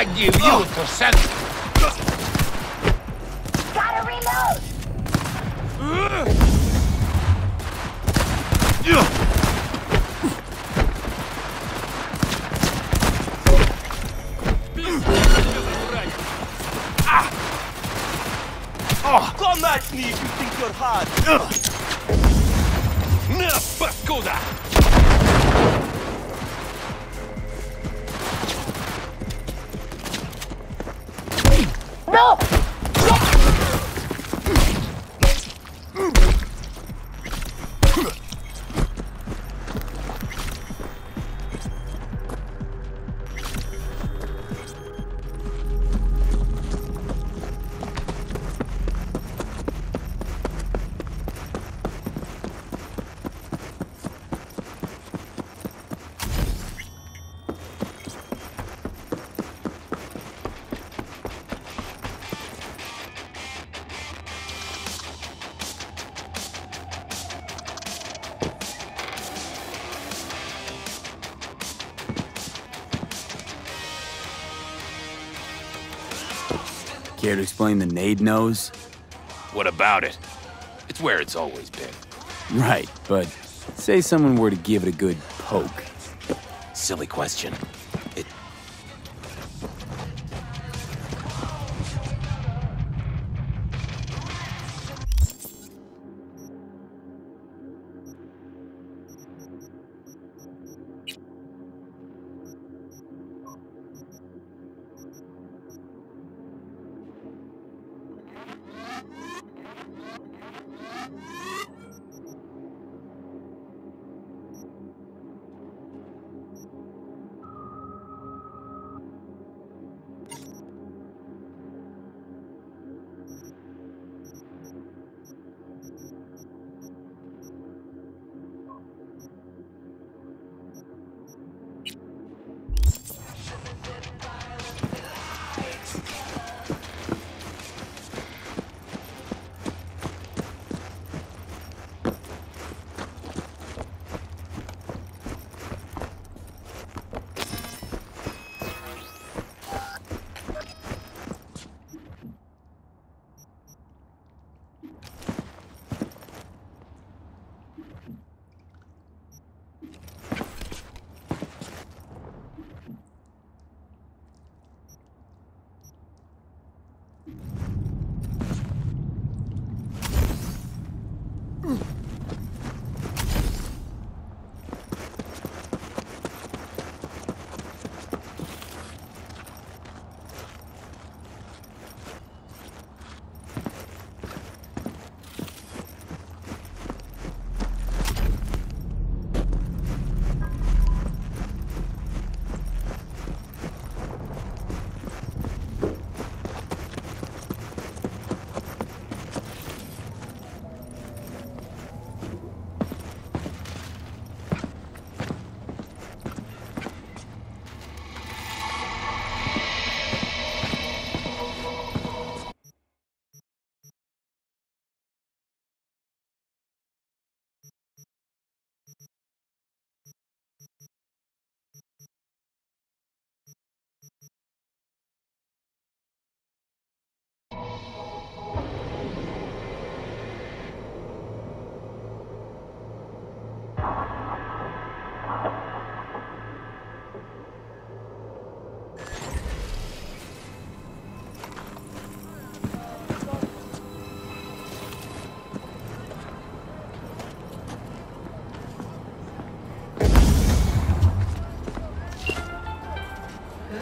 I give you oh. to send... Gotta reload! Ah. Ah. Come at me if you think you're hard. На, Care to explain the nade nose? What about it? It's where it's always been. Right, but say someone were to give it a good poke. Silly question.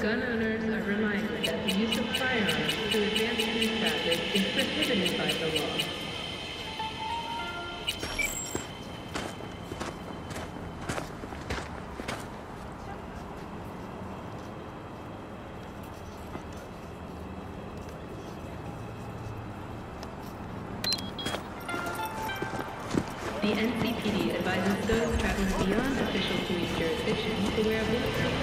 Gun owners are reminded that the use of firearms to advance food traffic is prohibited by the law. The NCPD advises those traveling beyond official police jurisdiction to wear a bulletproof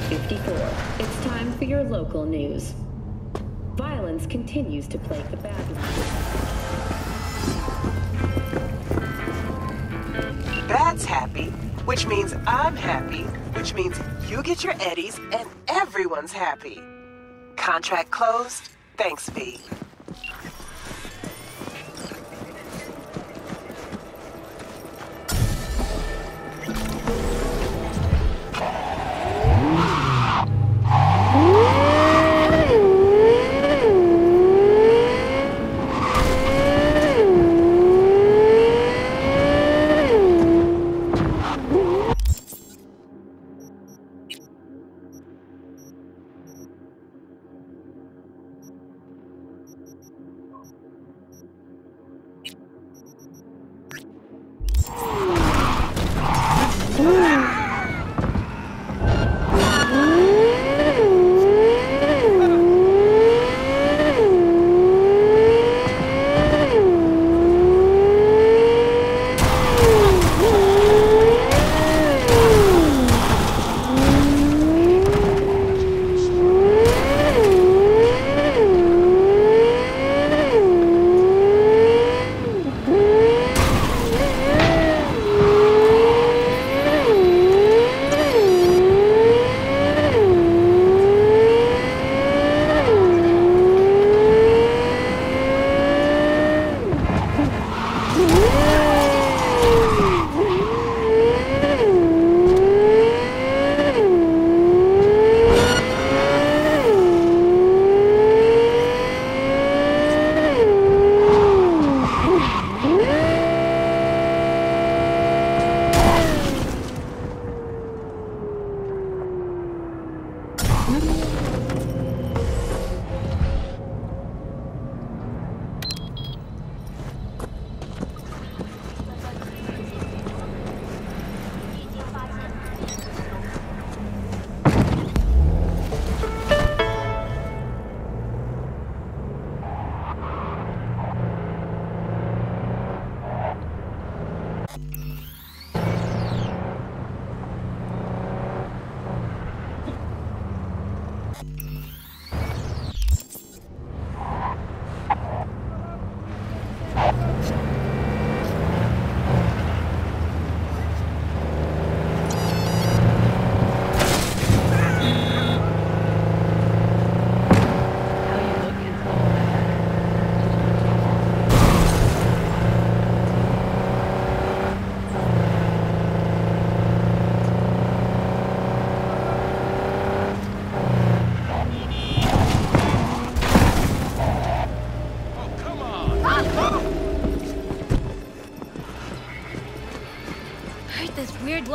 It's time for your local news. Violence continues to plague the Badlands. That's happy, which means I'm happy, which means you get your eddies and everyone's happy. Contract closed,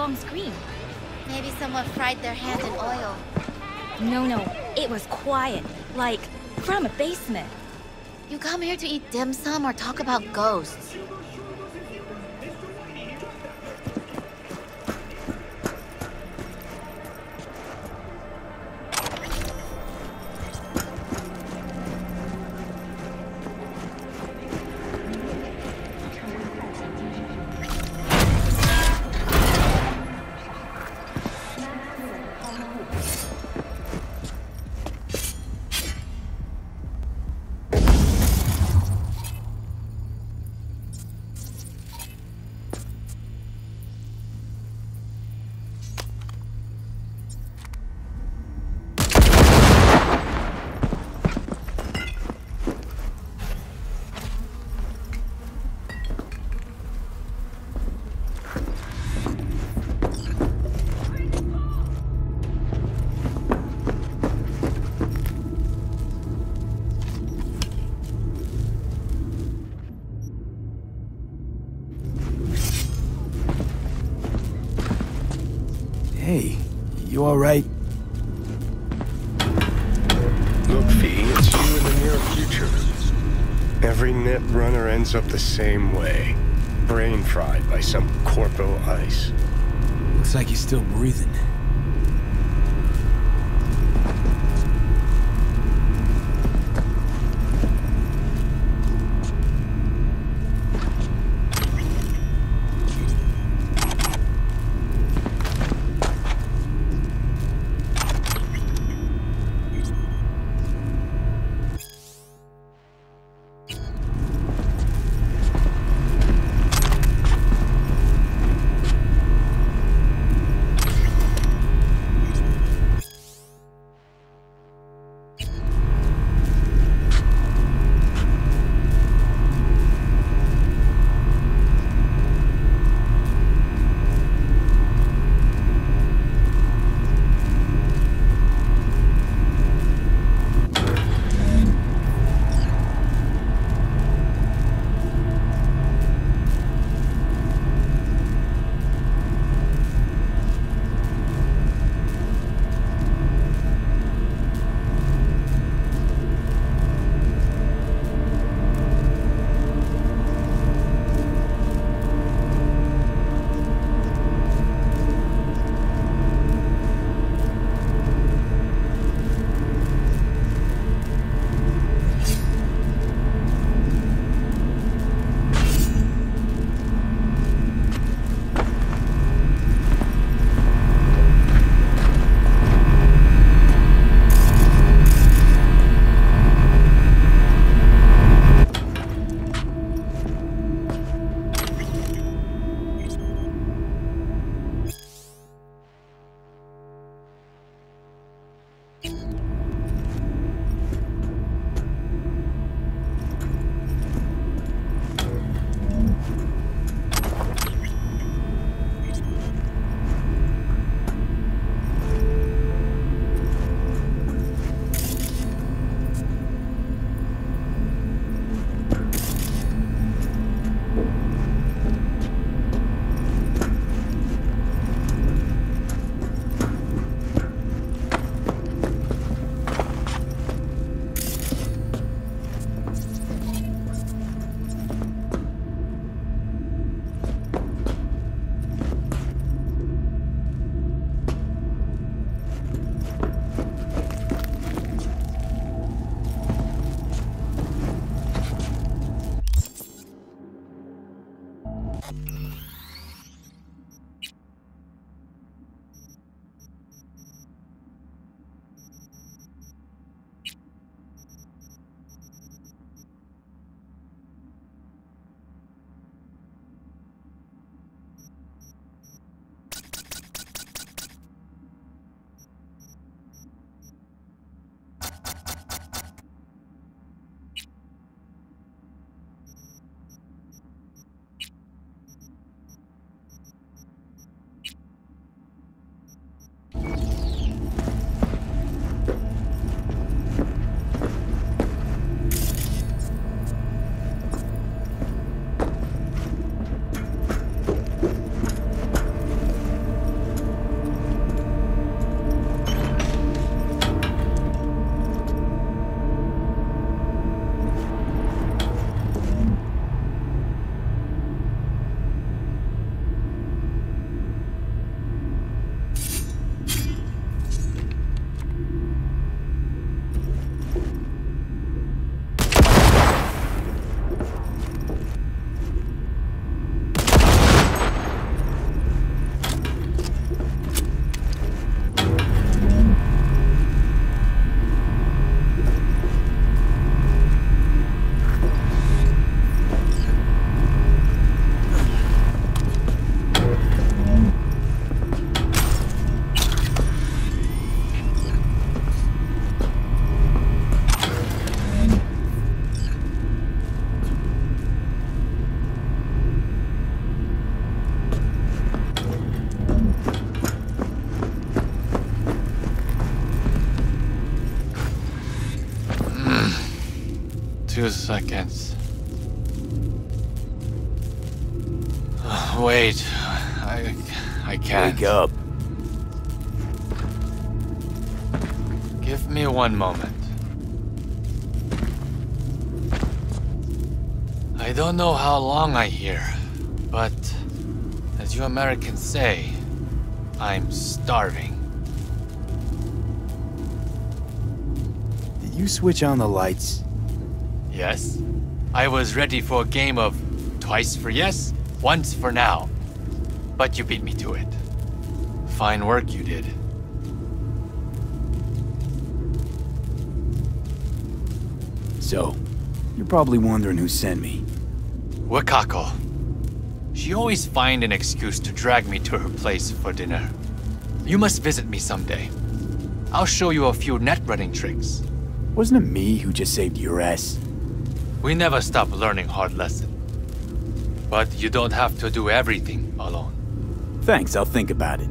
long scream. Maybe someone fried their hand in oil. No, no, it was quiet, like from a basement. You come here to eat dim sum or talk about ghosts? You alright? Look, V, it's you in the near future. Every net runner ends up the same way. Brain fried by some corpo ice. Looks like he's still breathing. Few seconds. Wait, I, I can't. Wake up. Give me one moment. I don't know how long I here, but as you Americans say, I'm starving. Did you switch on the lights? Yes? I was ready for a game of twice for yes, once for now. But you beat me to it. Fine work you did. So, you're probably wondering who sent me. Wakako. She always find an excuse to drag me to her place for dinner. You must visit me someday. I'll show you a few net running tricks. Wasn't it me who just saved your ass? We never stop learning hard lessons. But you don't have to do everything alone. Thanks, I'll think about it.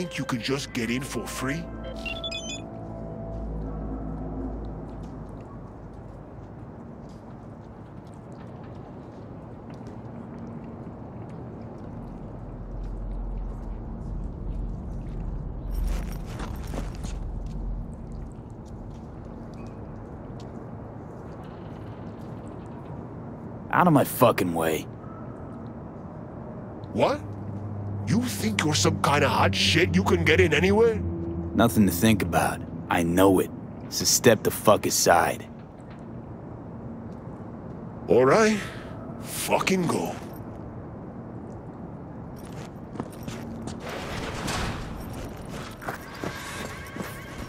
Think you could just get in for free? Out of my fucking way. What? Think you're some kind of hot shit you can get in anywhere? Nothing to think about. I know it. So step the fuck aside. Alright. Fucking go.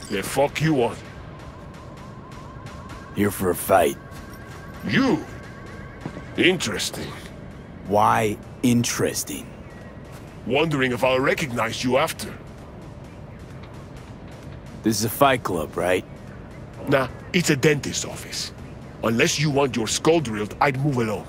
Yeah, fuck you on. Here for a fight. You? Interesting. Why interesting? Wondering if I'll recognize you after. This is a fight club, right? Nah, it's a dentist's office. Unless you want your skull drilled, I'd move along.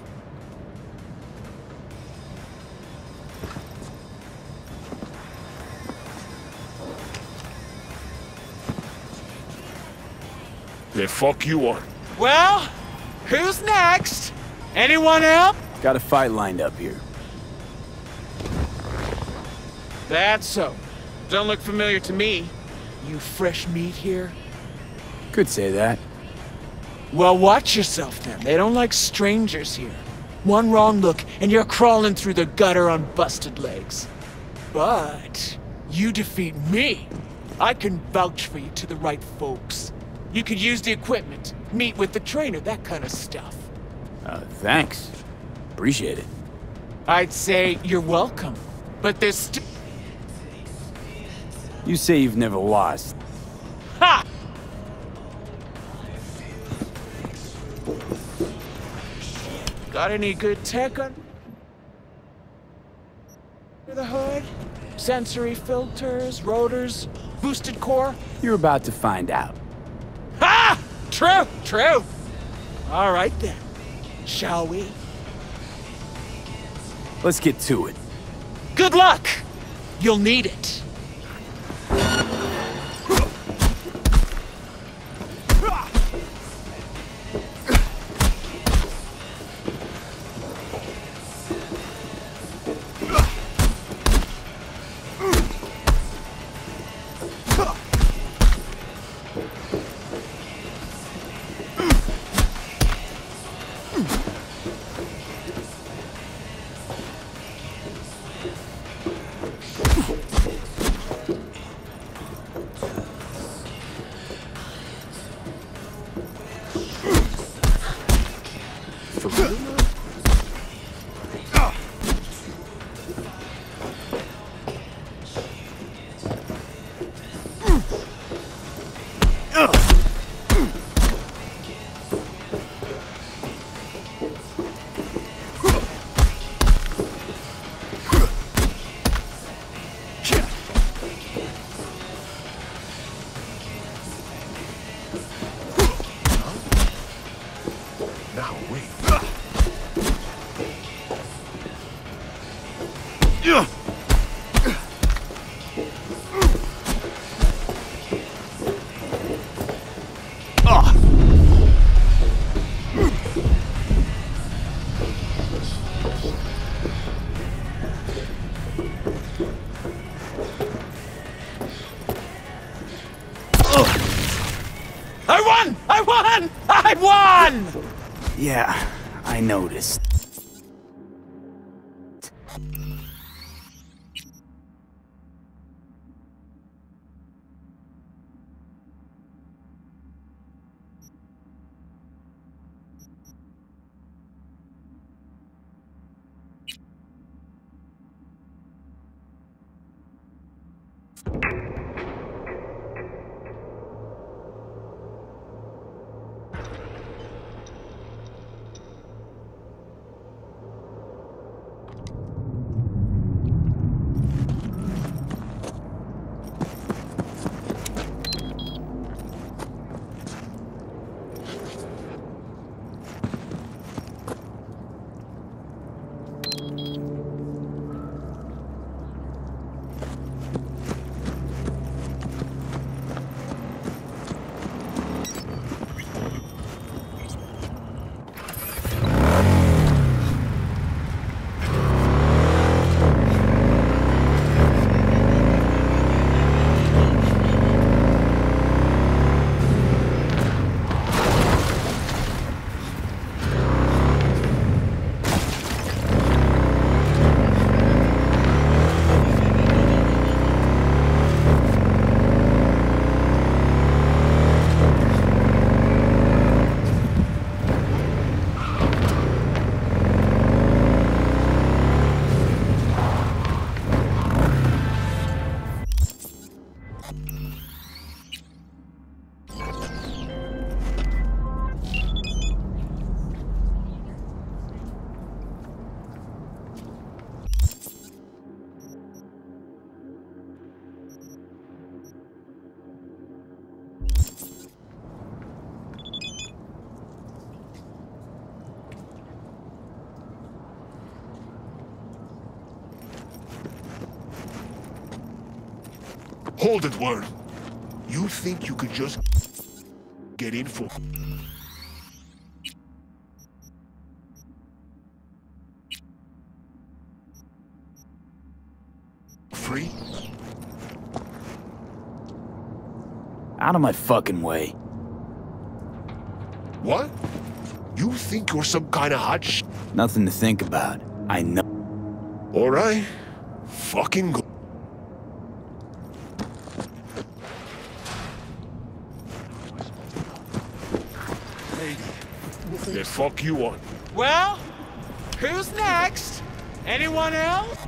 Yeah, fuck you on. Well, who's next? Anyone else? Got a fight lined up here. That's so. Don't look familiar to me. You fresh meat here? Could say that. Well, watch yourself then. They don't like strangers here. One wrong look, and you're crawling through the gutter on busted legs. But you defeat me. I can vouch for you to the right folks. You could use the equipment, meet with the trainer, that kind of stuff. Uh, thanks. Appreciate it. I'd say you're welcome. But there's st- You say you've never lost. Ha! Got any good tech on the hood? Sensory filters, rotors, boosted core? You're about to find out. Ha! True, true. All right then. Shall we? Let's get to it. Good luck! You'll need it. Won! I won! I won! Yeah, Word. You think you could just get in for... Free? Out of my fucking way. What? You think you're some kind of hot sh... Nothing to think about. I know. Alright. Fucking go. The fuck you want? Well, who's next? Anyone else?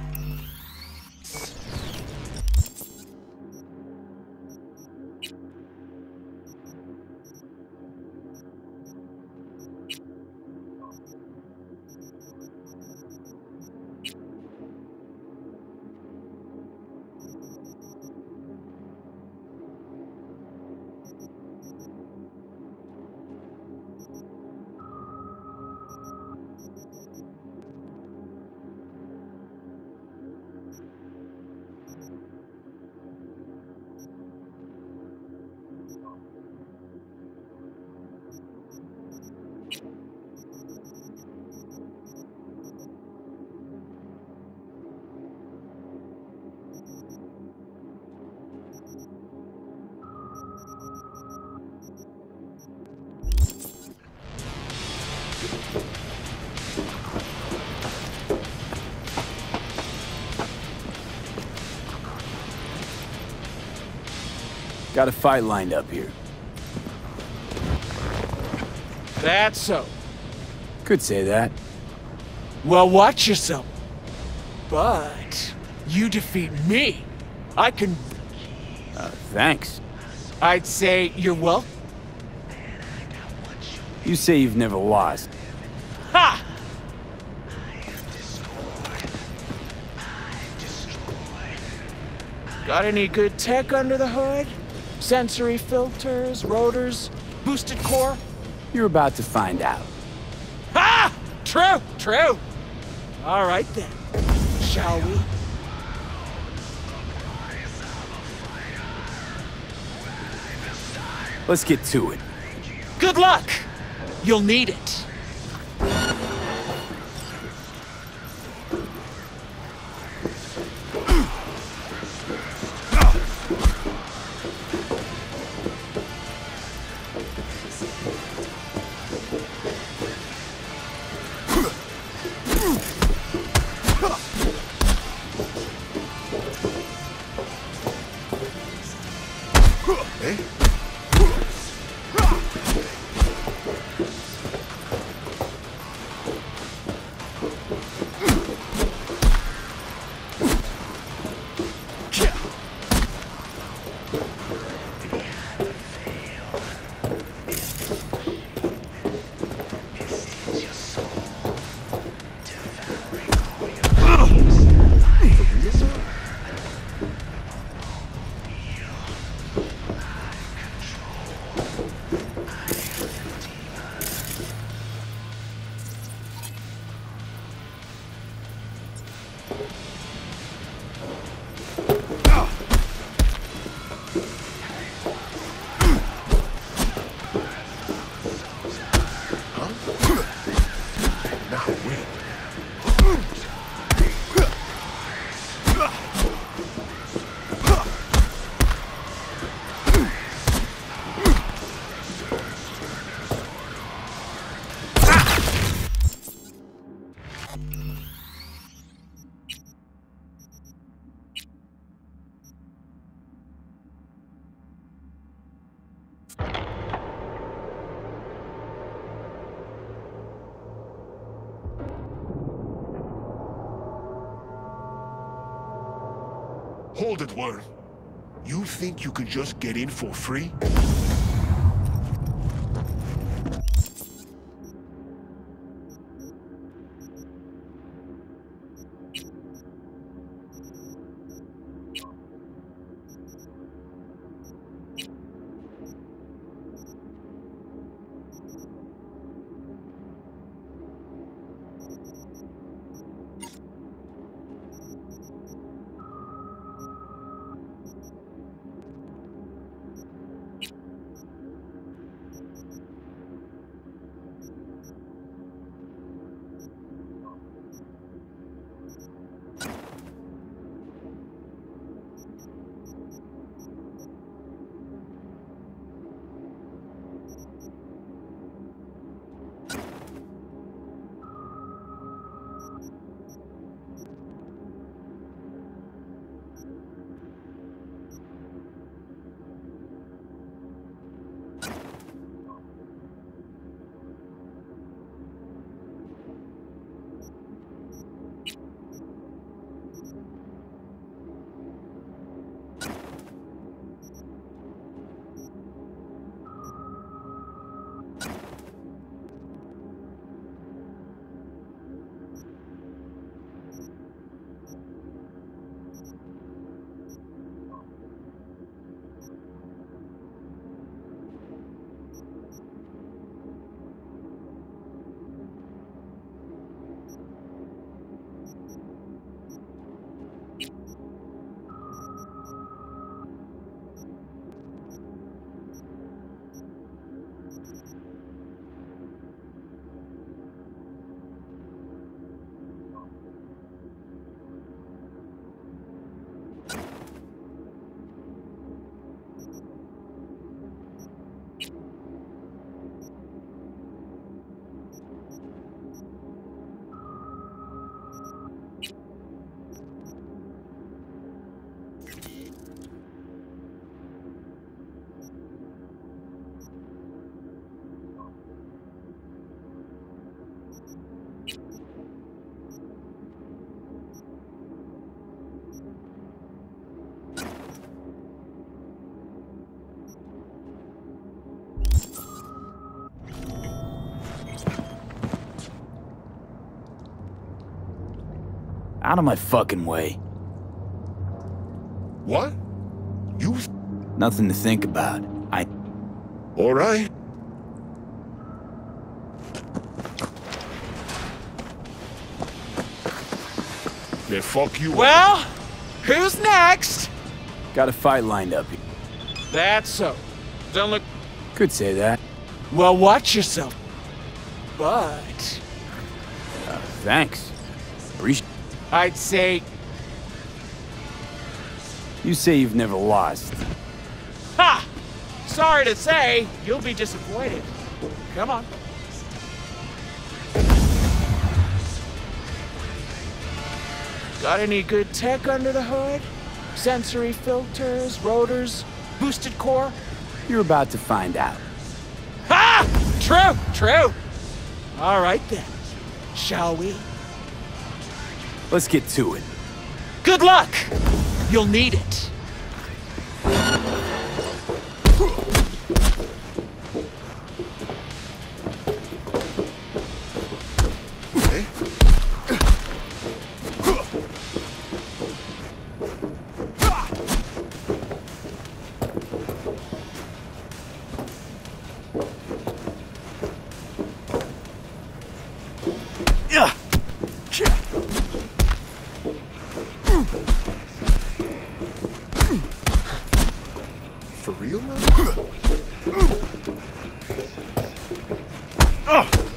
Got a fight lined up here. That's so. Could say that. Well, watch yourself. But you defeat me. I can. Uh, thanks. I'd say you're welcome. You say you've never lost. Ha! I have destroyed. I destroyed. Got any good tech under the hood? Sensory filters, rotors, boosted core? You're about to find out. Ha! True, true. All right then. Shall we? Let's get to it. Good luck! You'll need it. Think you can just get in for free? Out of my fucking way. What? You? Nothing to think about. I... All right. They fuck you up. Well, who's next? Got a fight lined up. That's so. Don't look. Could say that. Well, watch yourself. But Uh, thanks. I'd say, You say you've never lost. ha! Sorry to say, you'll be disappointed. Come on. Got any good tech under the hood? Sensory filters, rotors, boosted core? You're about to find out. Ha! True, true. All right then. Shall we? Let's get to it. Good luck! You'll need it. For real now?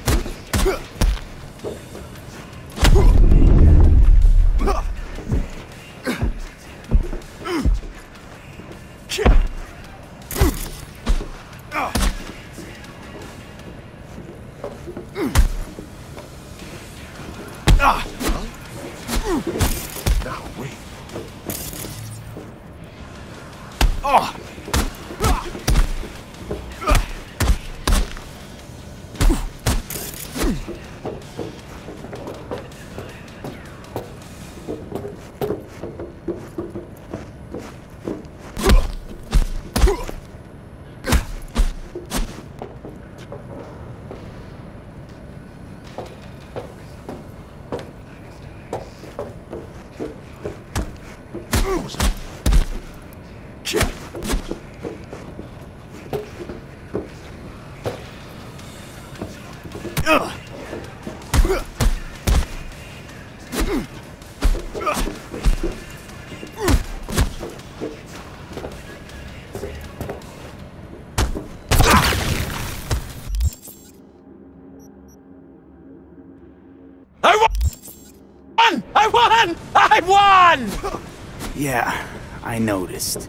Yeah, I noticed.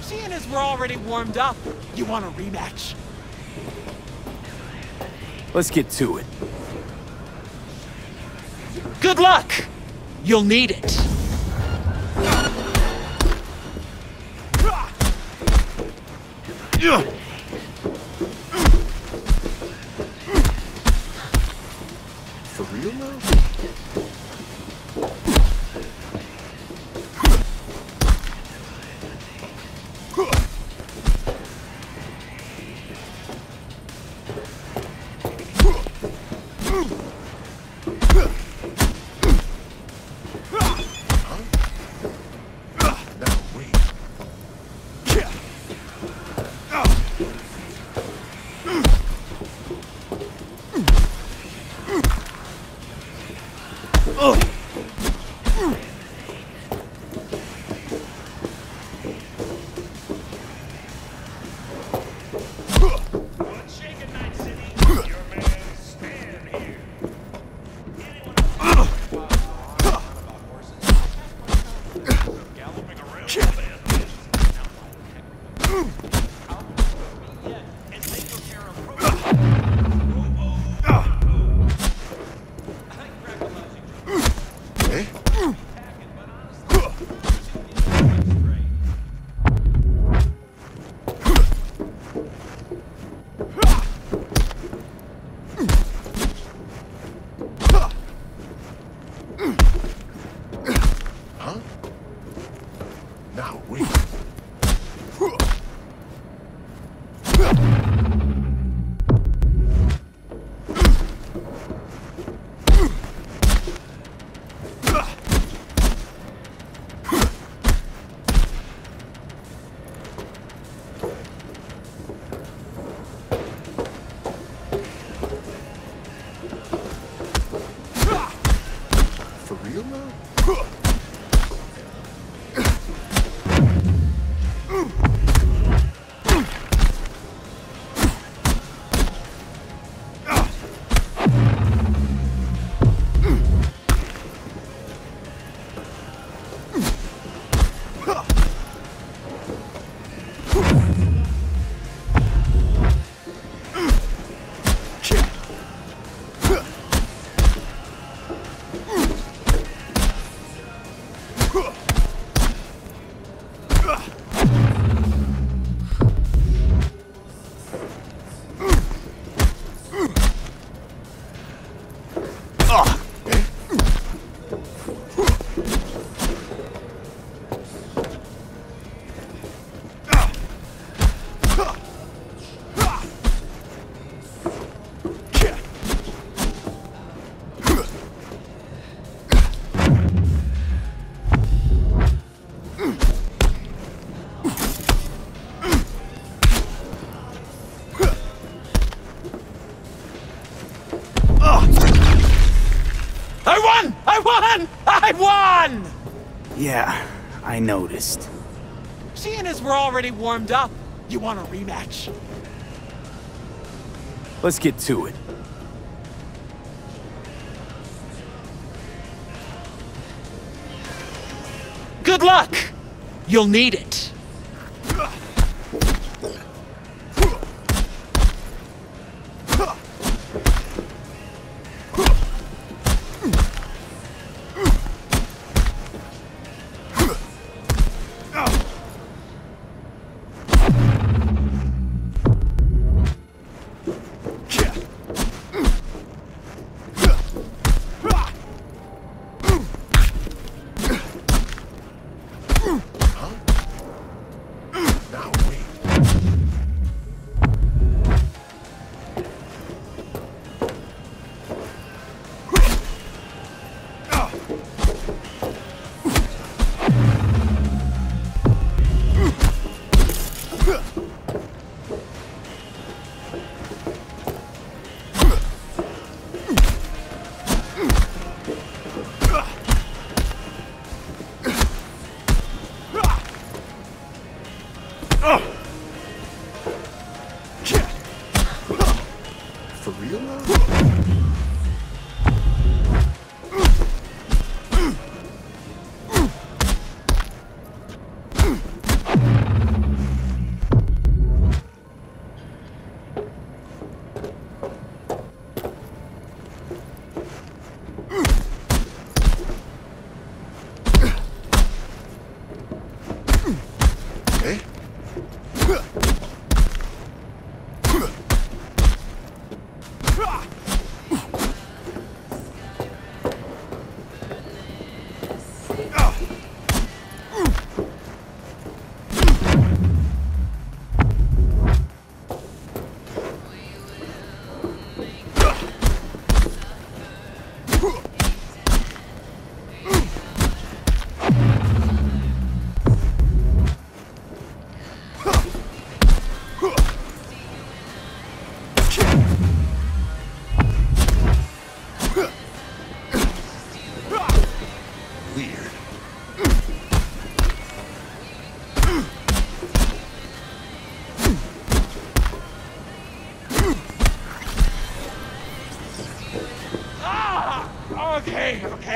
Seeing as we're already warmed up, you want a rematch? Let's get to it. Good luck! You'll need it. Yeah, I noticed. Seeing as we're already warmed up, you want a rematch? Let's get to it. Good luck! You'll need it.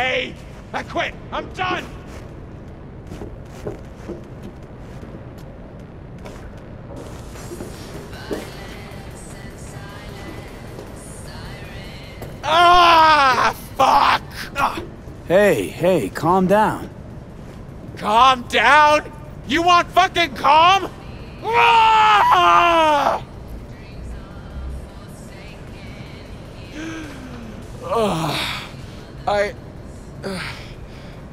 Okay. I quit. I'm done. Ah! Fuck! Ah, Hey, hey, calm down. calm down. You want fucking calm? Ah!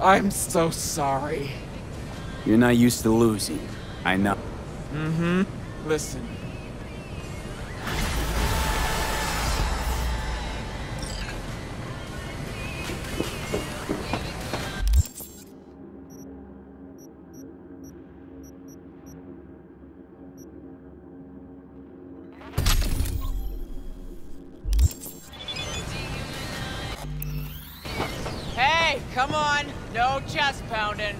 I'm so sorry. You're not used to losing. I know. Mm-hmm. Listen. Hey, come on! No chest pounding.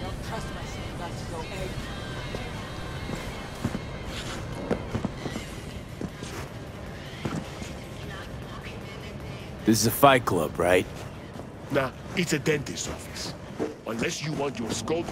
Don't trust myself not to go egg. This is a fight club, right? Nah, it's a dentist's office. Unless you want your skull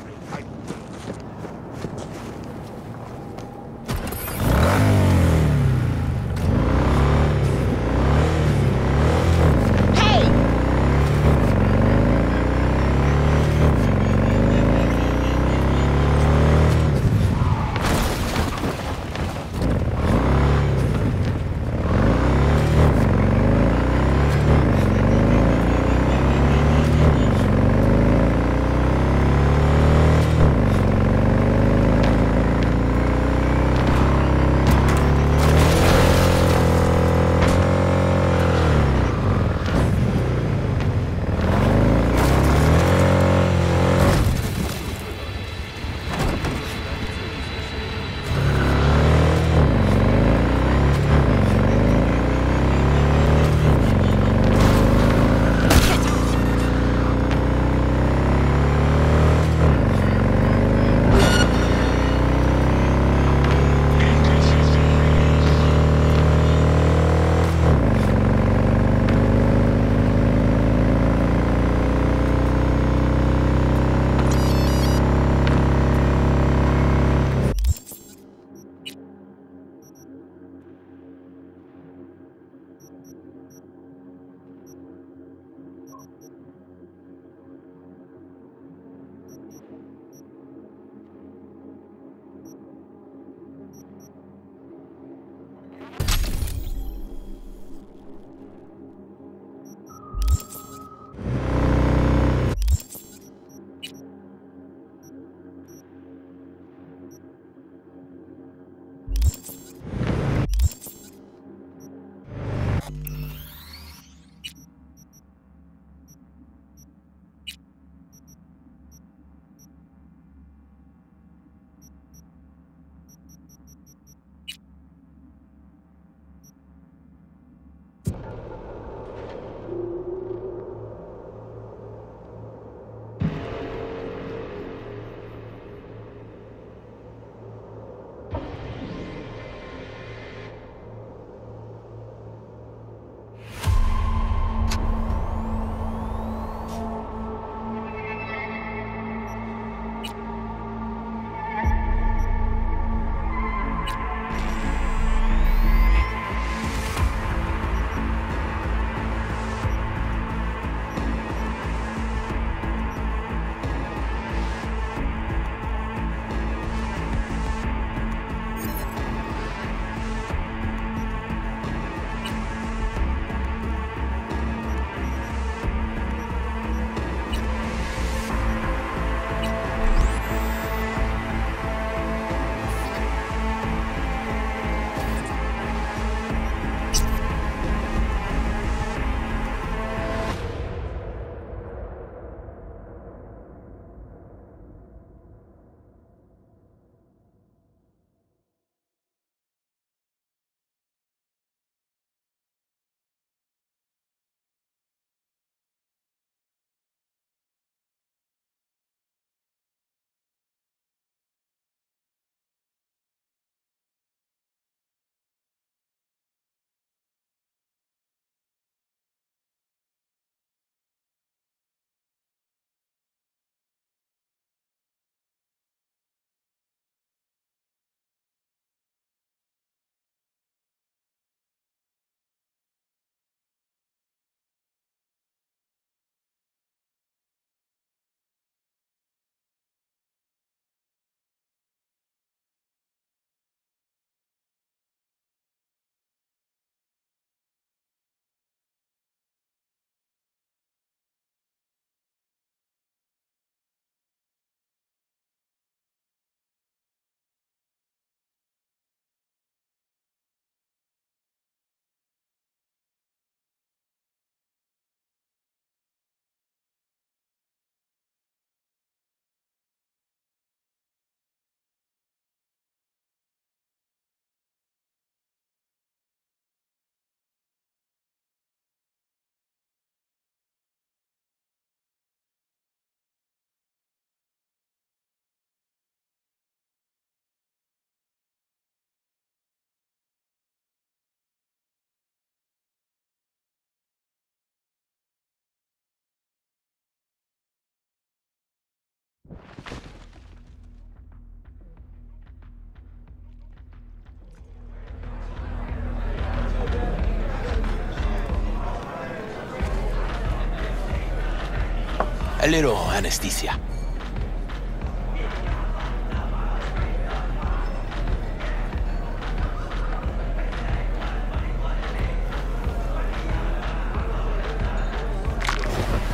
little anesthesia.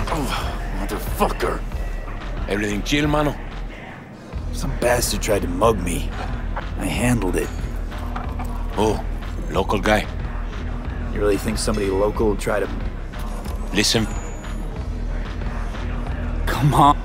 Oh, motherfucker. Everything chill, mano? Some bastard tried to mug me. I handled it. Oh, local guy. You really think somebody local will try to... Listen, On.